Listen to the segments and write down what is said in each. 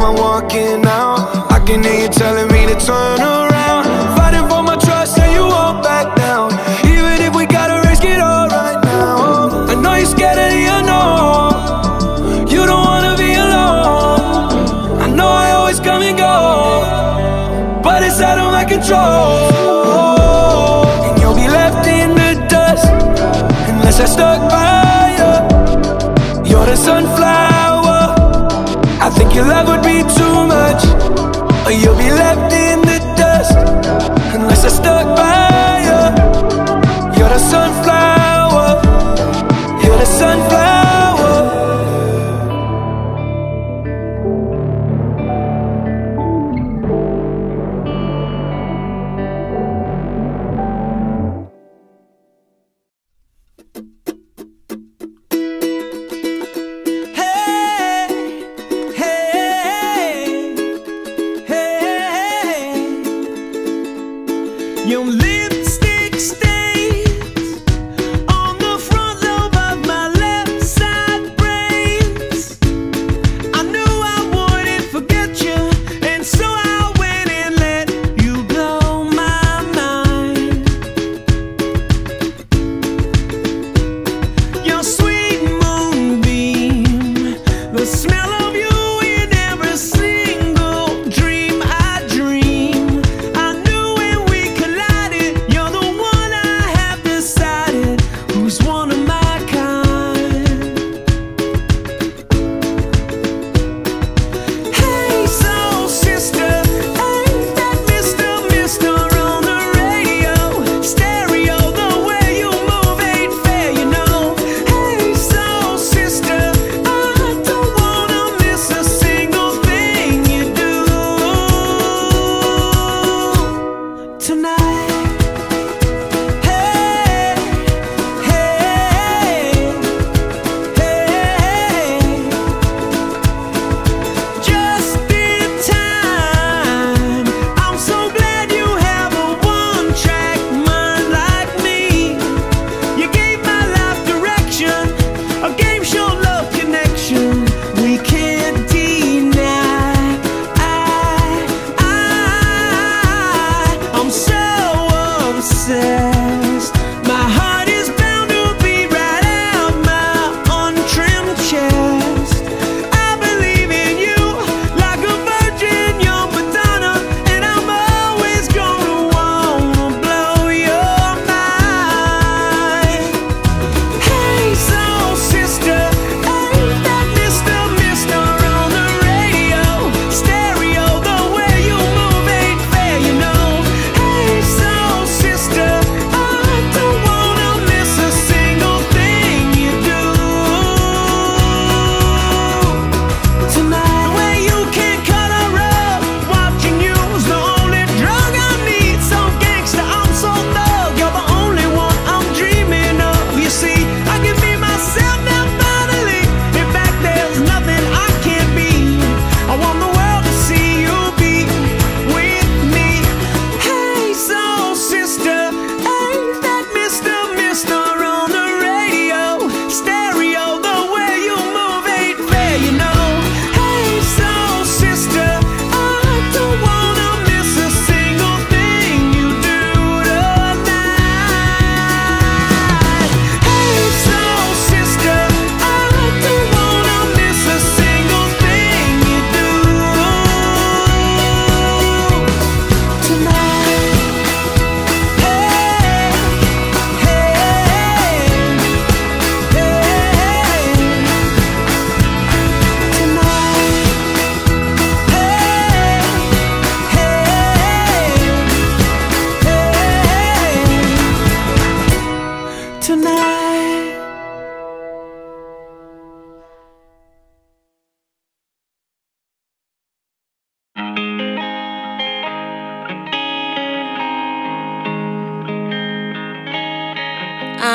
someone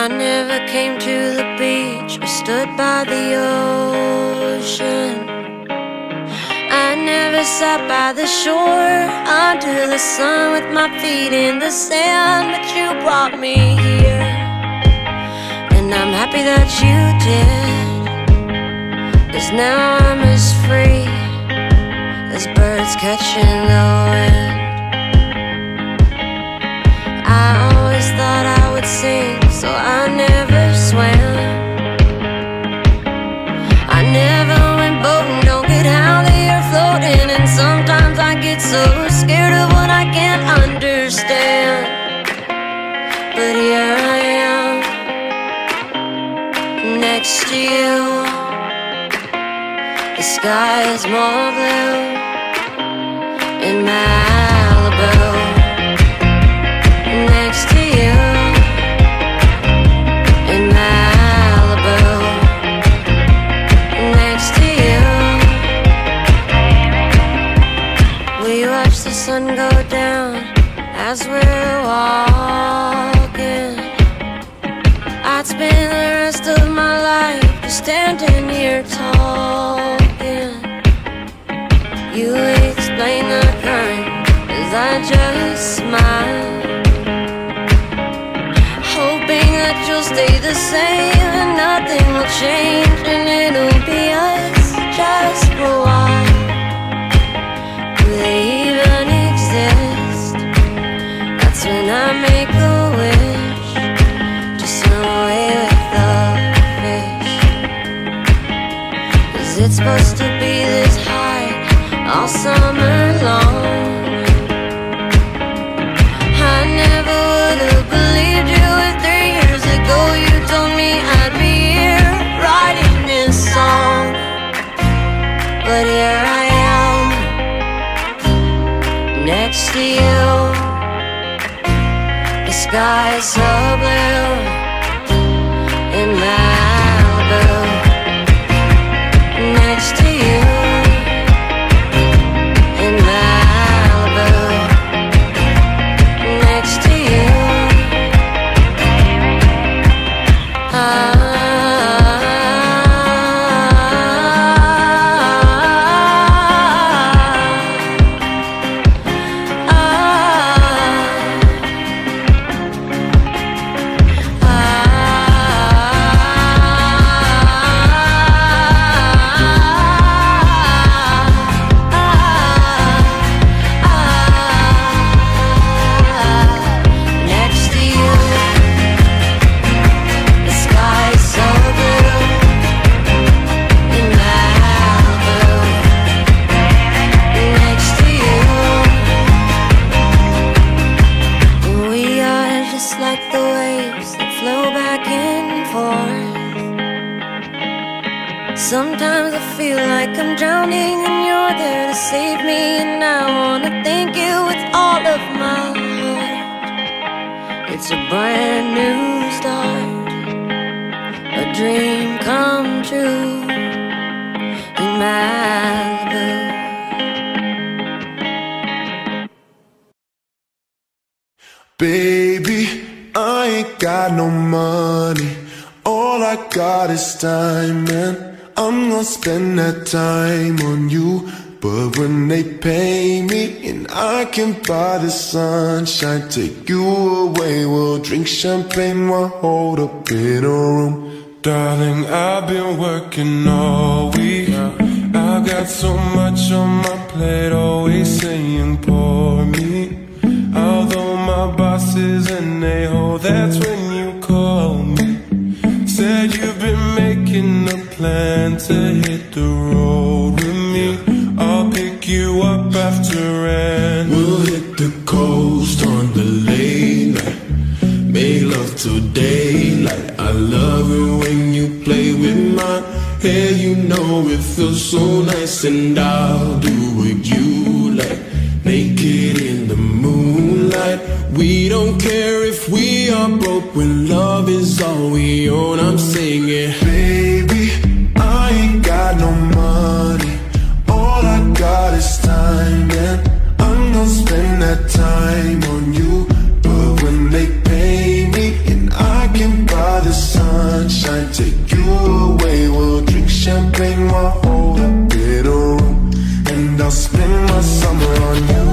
I never came to the beach or stood by the ocean. I never sat by the shore Under the sun with my feet in the sand But you brought me here. And I'm happy that you did Cause now I'm as free As birds catching the wind. I always thought I would sing, so I never swam. I never went boating, don't get how they are floating, and sometimes I get so scared of what I can't understand. But here I am, next to you. The sky is more blue in Malibu. As we're walking. I'd spend the rest of my life just standing here talking. You explain the current as I just smile. Hoping that you'll stay the same and nothing will change and it'll be us just for a while. All summer long? I never would have believed you three years ago you told me I'd be here writing this song. But here I am, next to you. The sky's so blue Baby, I ain't got no money. All I got is time, and I'm gonna spend that time on you. But when they pay me and I can buy the sunshine, take you away, we'll drink champagne while hold up in a room. Darling, I've been working all week. I've got so much on my plate, always saying pour me. My boss is an a-hole, that's when you call me. Said you've been making a plan to hit the road with me. I'll pick you up after and We'll hit the coast on the late night. Make love till daylight. I love it when you play with my hair. You know it feels so nice, and I'll do what you We don't care if we are broke when love is all we own. I'm singing, baby. I ain't got no money. All I got is time, and I'm gonna spend that time on you. But when they pay me and I can buy the sunshine, take you away, we'll drink champagne while hold up in a room, and I'll spend my summer on you.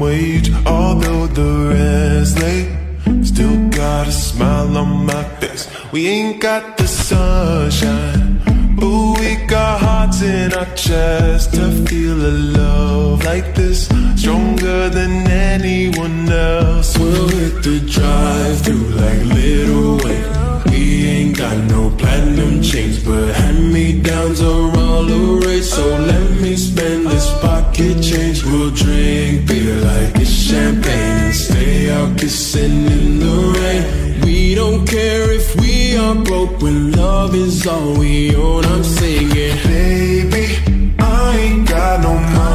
Wage, although the rest late. Still got a smile on my face. We ain't got the sunshine, but we got hearts in our chest to feel a love like this, stronger than anyone else. We'll hit the drive through like Lil Wayne. We ain't got no platinum chains, but hand me downs are all the rage. So let me spend this pocket change. We'll drink out kissing in the rain. We don't care if we are broke when love is all we own. I'm singing, baby, I ain't got no money.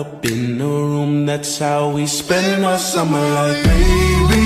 Up in the room? That's how we spend our summer like baby.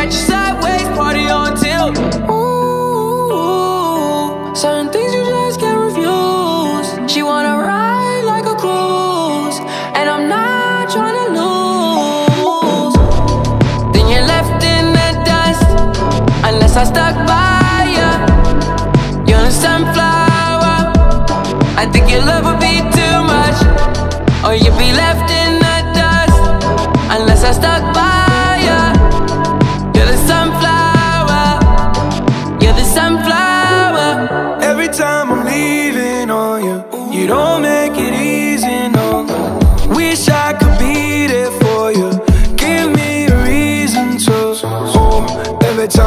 at you sideways, party on tilt. Ooh, certain things you just can't refuse. She wanna ride like a cruise, and I'm not trying to lose. Then you're left in the dust, unless I stuck.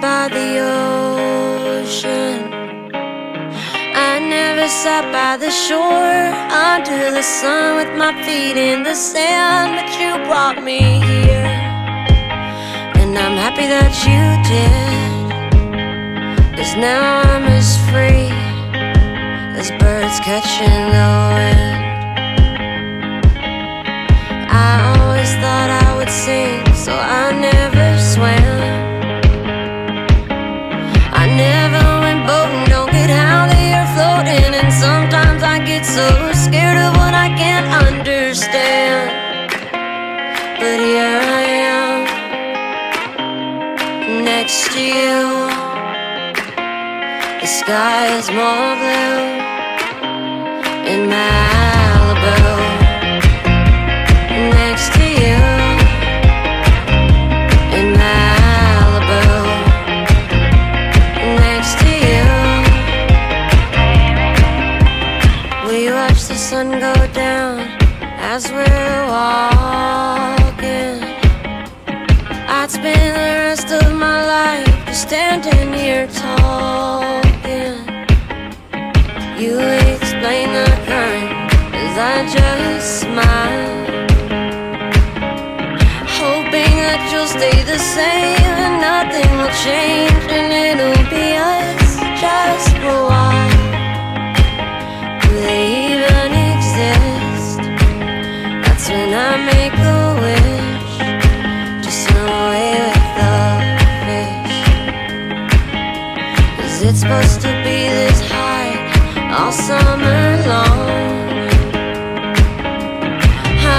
by the ocean. I never sat by the shore under the sun with my feet in the sand, but you brought me here. And I'm happy that you did. Cause now I'm as free as birds catching the wind. I always thought I would sing, so I never so scared of what I can't understand. But here I am, next to you. The sky is more blue in Malibu. As we're walking. I'd spend the rest of my life just standing here talking. You explain the current as I just smile. Hoping that you'll stay the same and nothing will change and it'll be us just for a while. All summer long?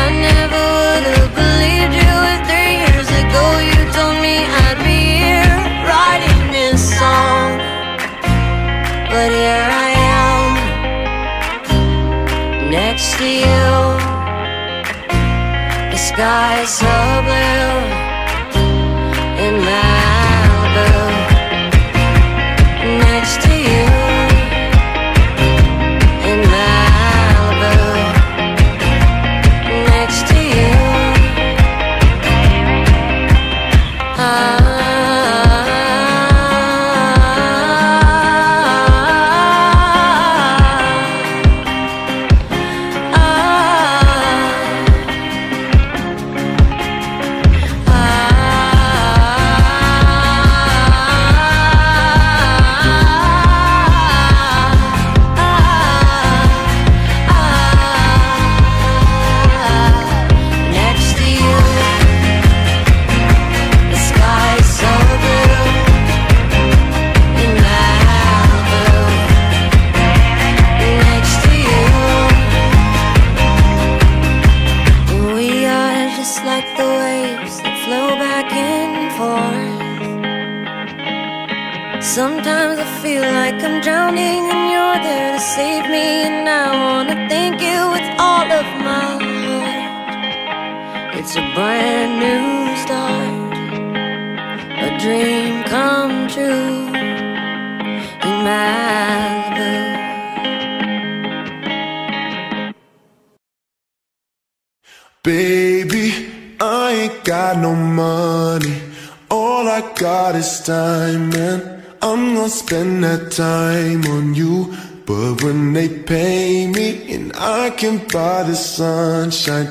I never would have believed you three years ago you told me I'd be here writing this song. But here I am, next to you. The sky is so blue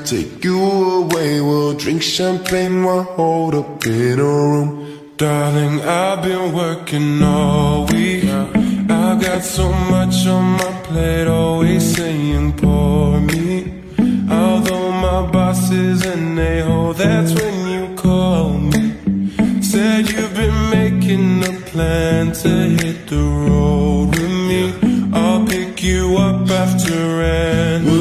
take you away, we'll drink champagne while hold up in a room. Darling, I've been working all week. I've got so much on my plate, always saying pour me. Although my boss is an a-hole, that's when you call me. Said you've been making a plan to hit the road with me. I'll pick you up after and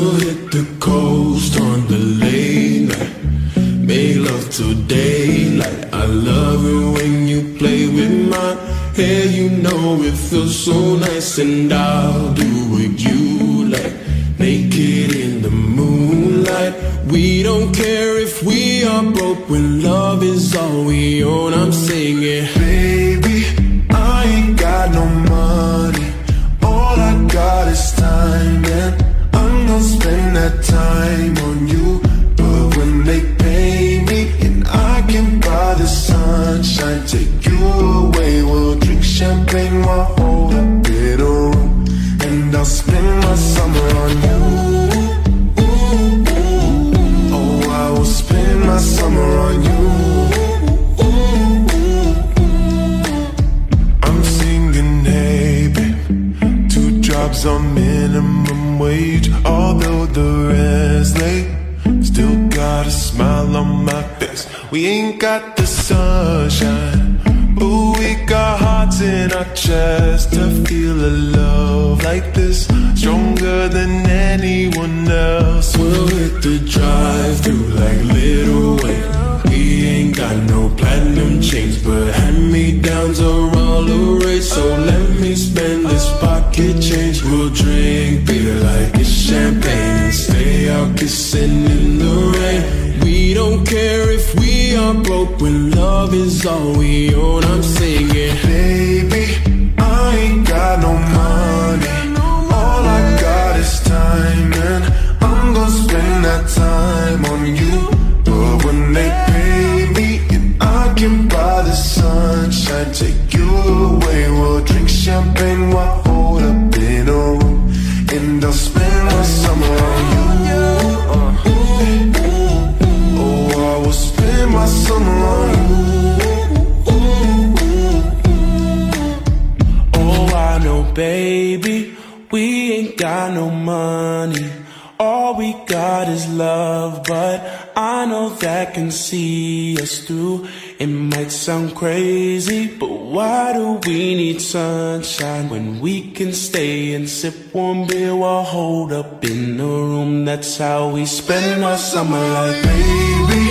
till daylight. I love it when you play with my hair. You know it feels so nice, and I'll do what you like. Naked in the moonlight. We don't care if we are broke when love is all we own. I'm singing, baby. I ain't got no money. All I got is time, and I'm gonna spend that time Take you away, we'll drink champagne while holding bitter room. And I'll spend my summer on you. Oh, I will spend my summer on you. I'm singing, hey babe Two jobs on minimum wage. Although the rest late Got a smile on my face. We ain't got the sunshine, but we got hearts in our chest to feel a love like this, stronger than anyone else. We'll hit the drive through like Lil Wayne. We ain't got no platinum chains, but hand me downs are all race. So let me spend this pocket change. We'll drink beer like it's champagne out kissing in the rain. We don't care if we are broke when love is all we own. I'm singing, baby, can see us through. It might sound crazy, but why do we need sunshine when we can stay and sip warm beer while hold up in the room? That's how we spend our summer like baby.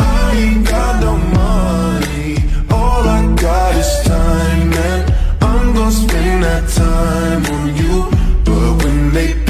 I ain't got no money, all I got is time, and I'm gonna spend that time on you. But when they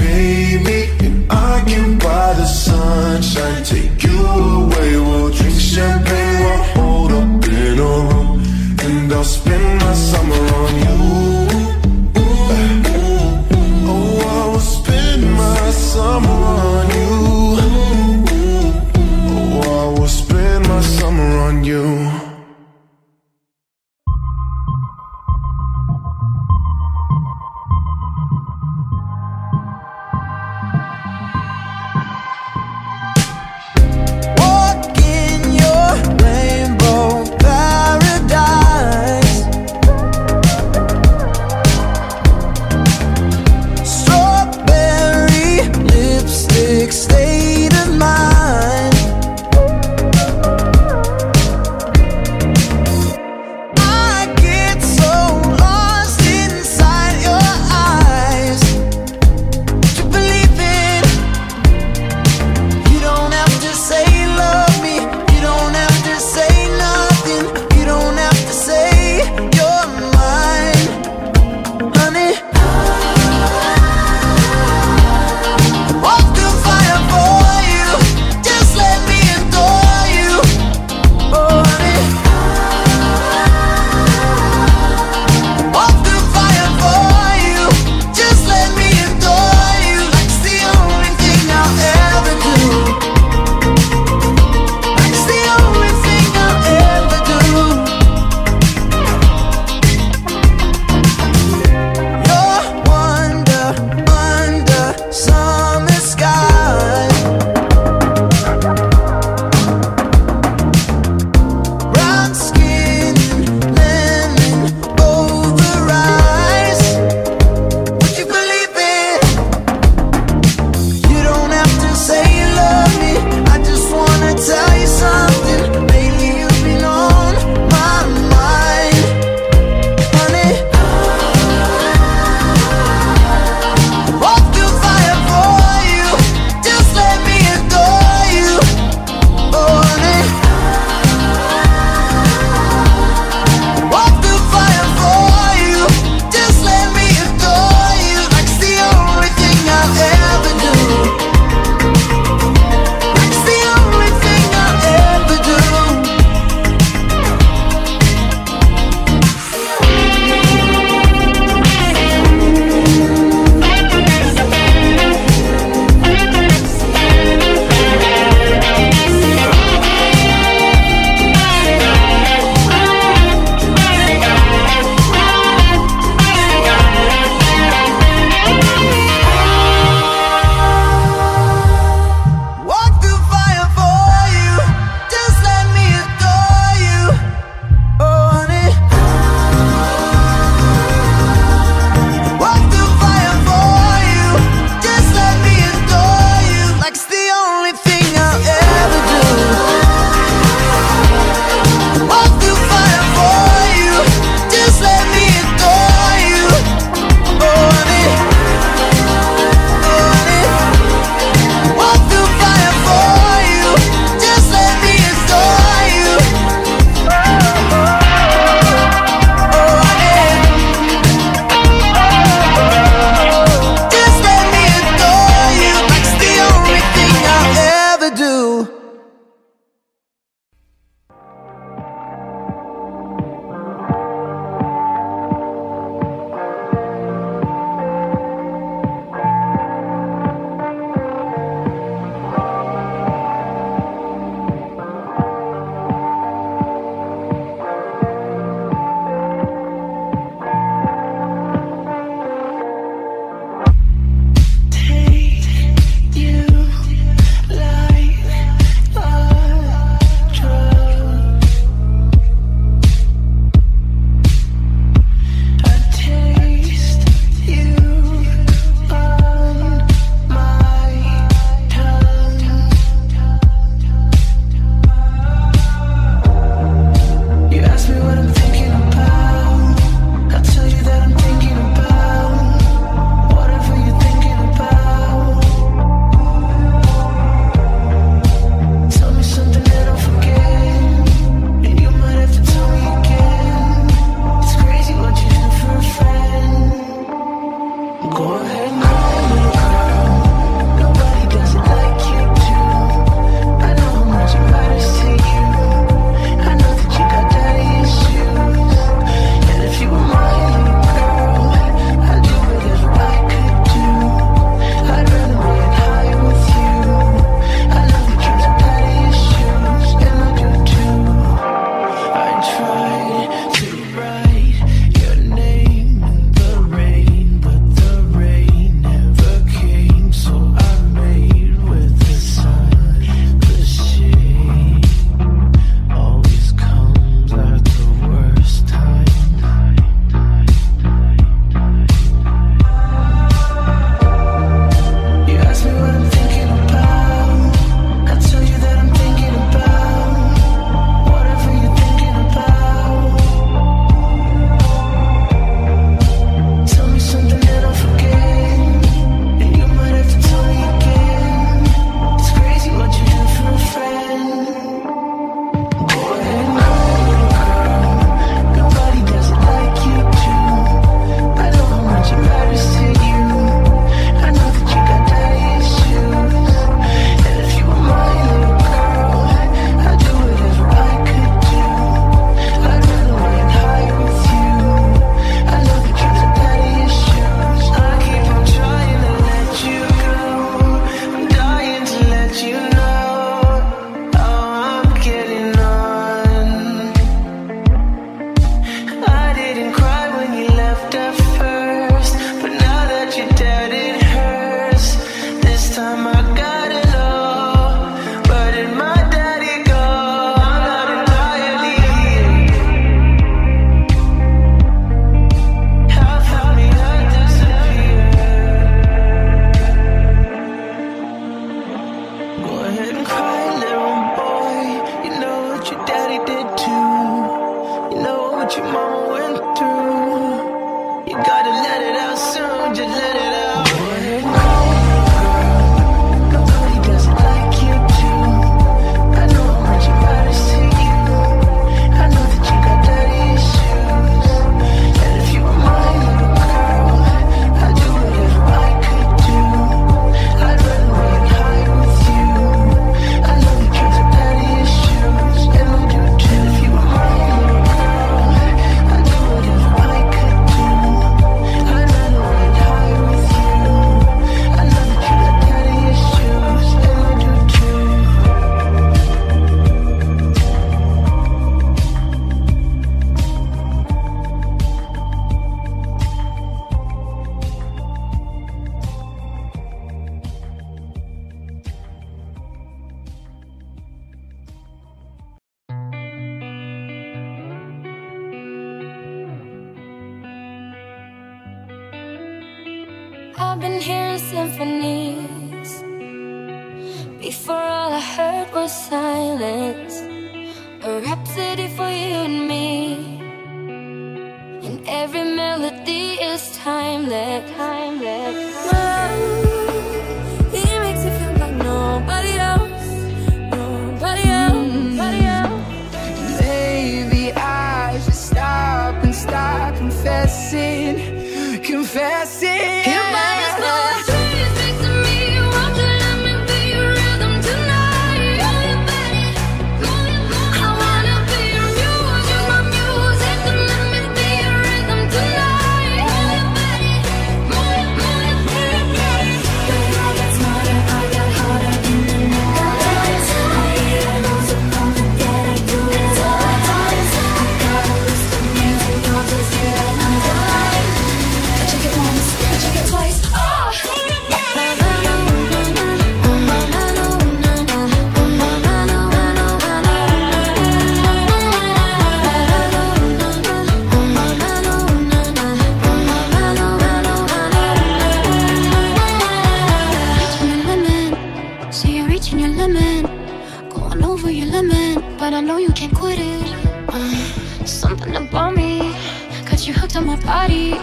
body.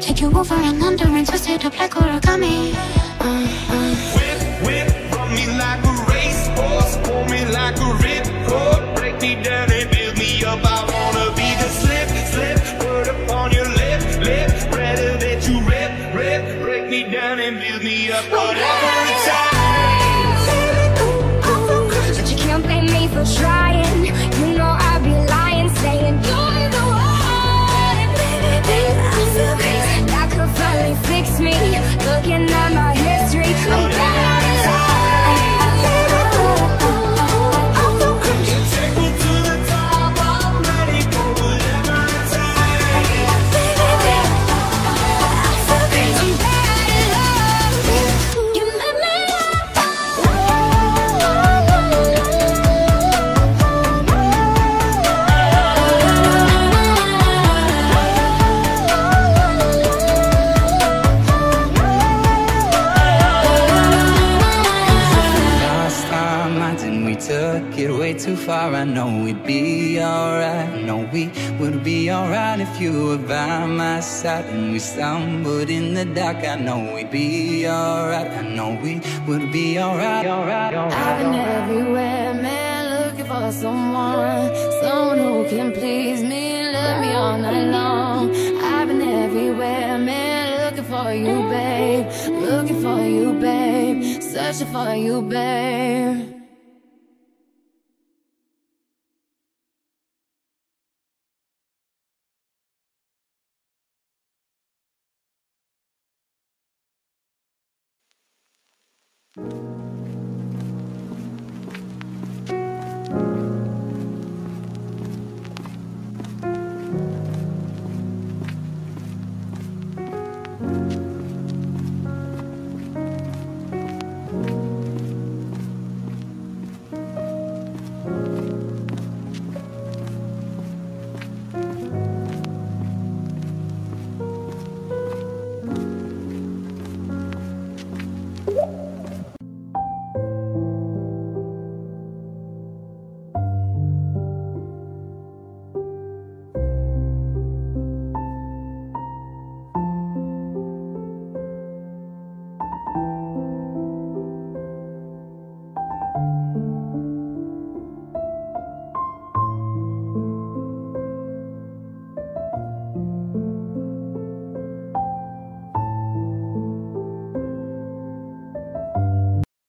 Take you over and under and twist it up like origami. Uh, uh. Whip, whip, run me like a racehorse Pull me like a ripcord Break me down you were by my side and we stumbled in the dark, I know we'd be alright. I know we would be alright. alright, alright I've been everywhere, man, looking for someone, someone who can please me, love me all night long. I've been everywhere, man, looking for you, babe, looking for you, babe, searching for you, babe.